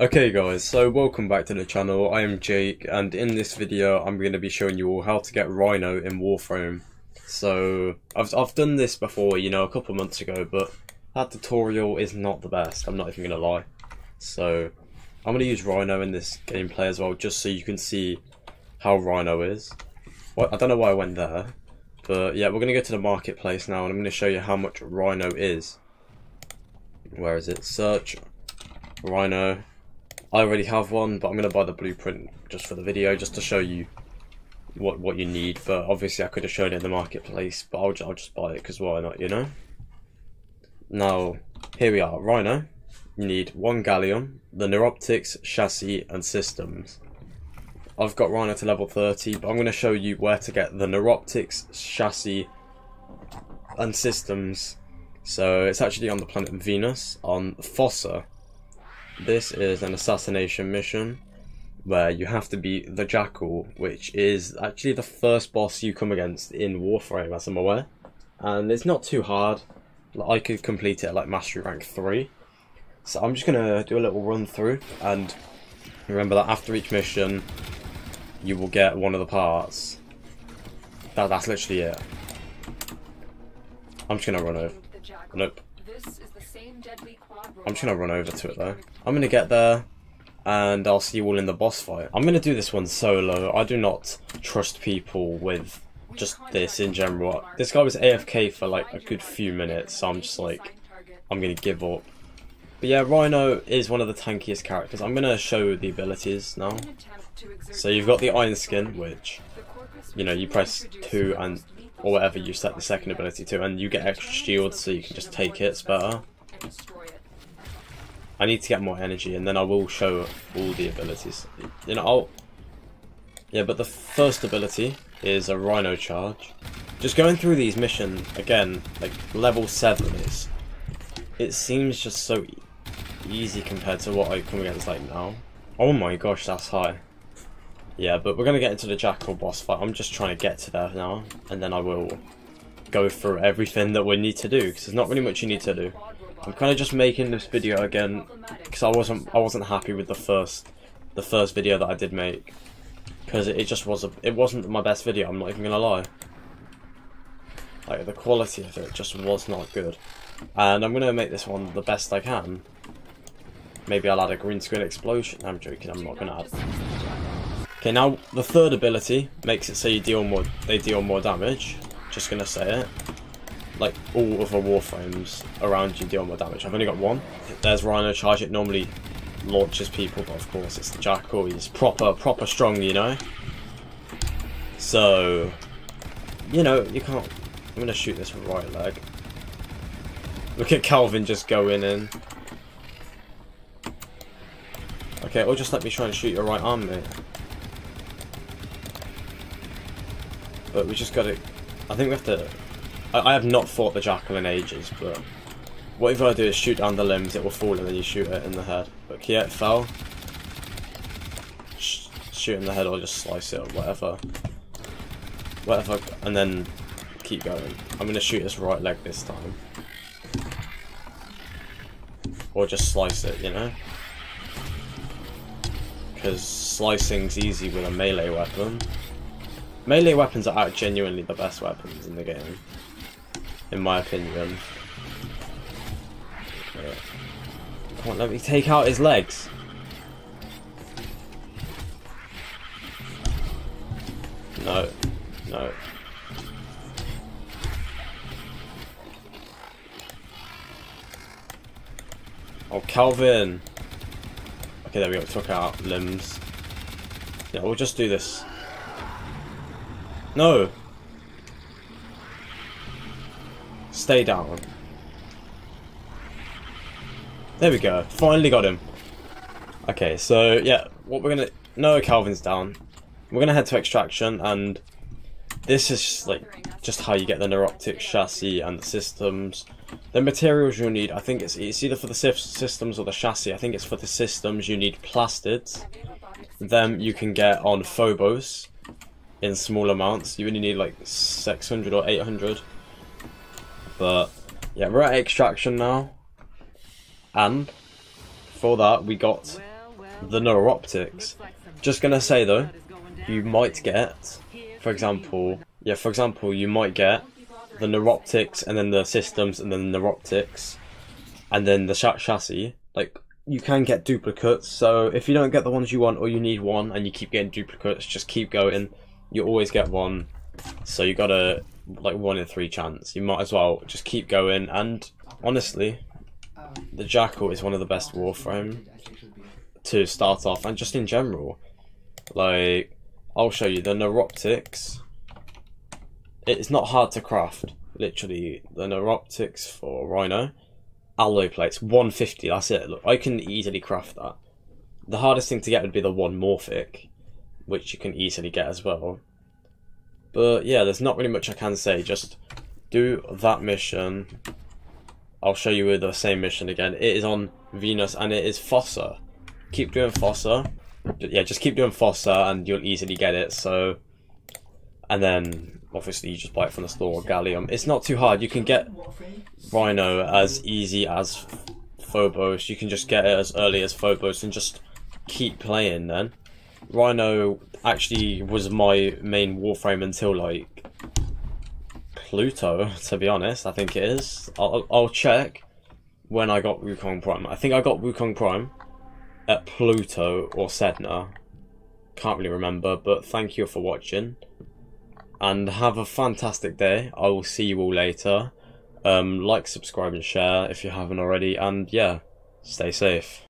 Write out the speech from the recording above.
Okay guys, so welcome back to the channel, I am Jake, and in this video I'm going to be showing you all how to get Rhino in Warframe. So, I've, I've done this before, you know, a couple months ago, but that tutorial is not the best, I'm not even going to lie. So, I'm going to use Rhino in this gameplay as well, just so you can see how Rhino is. Well, I don't know why I went there, but yeah, we're going to go to the marketplace now, and I'm going to show you how much Rhino is. Where is it? Search Rhino I already have one, but I'm going to buy the blueprint just for the video, just to show you what what you need. But obviously I could have shown it in the marketplace, but I'll, I'll just buy it because why not, you know? Now, here we are. Rhino, you need one Gallium, the neuroptics, chassis, and systems. I've got Rhino to level 30, but I'm going to show you where to get the neuroptics, chassis, and systems. So it's actually on the planet Venus, on Fossa this is an assassination mission where you have to be the Jackal, which is actually the first boss you come against in Warframe, as I'm aware. And it's not too hard. I could complete it at like Mastery Rank 3. So I'm just going to do a little run through, and remember that after each mission, you will get one of the parts. That, that's literally it. I'm just going to run over. Nope. I'm just going to run over to it though. I'm going to get there and I'll see you all in the boss fight. I'm going to do this one solo. I do not trust people with just this in general. This guy was AFK for like a good few minutes, so I'm just like, I'm going to give up. But yeah, Rhino is one of the tankiest characters. I'm going to show the abilities now. So you've got the Iron Skin, which, you know, you press 2 and or whatever you set the second ability to, and you get extra shield so you can just take hits better. I need to get more energy, and then I will show all the abilities. You know, I'll... Yeah, but the first ability is a Rhino Charge. Just going through these missions, again, like, level 7 is... It seems just so e easy compared to what I come against, like, now. Oh my gosh, that's high. Yeah, but we're going to get into the Jackal boss fight. I'm just trying to get to there now, and then I will go through everything that we need to do, because there's not really much you need to do. I'm kind of just making this video again because I wasn't I wasn't happy with the first the first video that I did make because it, it, just was a, it wasn't my best video. I'm not even gonna lie. Like the quality of it just was not good, and I'm gonna make this one the best I can. Maybe I'll add a green screen explosion. I'm joking. I'm not gonna add. Okay, now the third ability makes it so you deal more. They deal more damage. Just gonna say it like all of other warframes around you deal more damage. I've only got one. There's Rhino Charge. It normally launches people, but of course it's the Jackal. He's proper, proper strong, you know. So, you know, you can't. I'm gonna shoot this right leg. Look at Calvin just going in. Okay, or just let me try and shoot your right arm, mate. But we just gotta... I think we have to I, I have not fought the jackal in ages, but whatever I do is shoot down the limbs, it will fall and then you shoot it in the head. But yeah, it fell. Sh shoot in the head or just slice it or whatever. Whatever, and then keep going. I'm going to shoot his right leg this time. Or just slice it, you know? Because slicing's easy with a melee weapon. Melee weapons are genuinely the best weapons in the game in my opinion. Come on, let me take out his legs. No, no. Oh, Calvin. Okay, there we go. Took out limbs. Yeah, we'll just do this. No. Stay down. There we go. Finally got him. Okay, so yeah, what we're gonna... No, Calvin's down. We're gonna head to extraction, and this is like just how you get the neuroptic chassis and the systems. The materials you'll need, I think it's, it's either for the systems or the chassis. I think it's for the systems you need plastids. Them you can get on Phobos in small amounts. You only need like 600 or 800. But yeah, we're at extraction now. And for that we got the Neuroptics. Just gonna say though, you might get, for example, yeah, for example, you might get the Neuroptics and then the systems and then the Neuroptics and then the ch- chassis. Like, you can get duplicates, so if you don't get the ones you want or you need one and you keep getting duplicates, just keep going. You always get one. So you got a like one in three chance. You might as well just keep going and honestly, the Jackal is one of the best Warframe to start off and just in general. Like I'll show you the Neuroptics. It's not hard to craft. Literally, the Neuroptics for Rhino. Alloy plates, 150, that's it. Look, I can easily craft that. The hardest thing to get would be the one Morphic, which you can easily get as well. But yeah, there's not really much I can say. Just do that mission. I'll show you the same mission again. It is on Venus and it is Fossa. Keep doing Fossa. Yeah, just keep doing Fossa and you'll easily get it. So, and then obviously you just buy it from the store. Gallium. It's not too hard. You can get Rhino as easy as Phobos. You can just get it as early as Phobos and just keep playing. Then Rhino actually was my main Warframe until like Pluto. To be honest, I think it is. I'll, I'll check when I got Wukong Prime. I think I got Wukong Prime at Pluto or Sedna. Can't really remember, but thank you for watching. And have a fantastic day. I will see you all later. Um, like, subscribe, and share if you haven't already. And yeah, stay safe.